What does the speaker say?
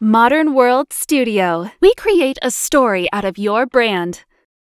Modern World Studio. We create a story out of your brand.